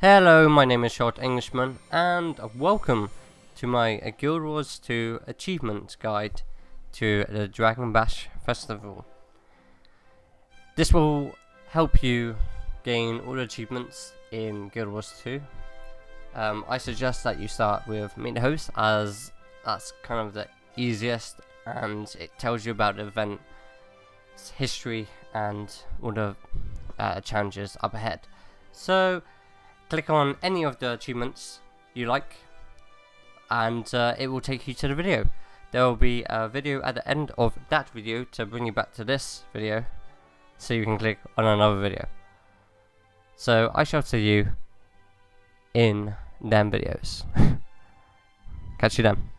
Hello, my name is Short Englishman, and welcome to my uh, Guild Wars 2 Achievement Guide to the Dragon Bash Festival. This will help you gain all the achievements in Guild Wars 2. Um, I suggest that you start with Meet the Host, as that's kind of the easiest, and it tells you about the event history and all the uh, challenges up ahead. So, click on any of the achievements you like and uh, it will take you to the video. There will be a video at the end of that video to bring you back to this video so you can click on another video. So I shall see you in them videos. Catch you then.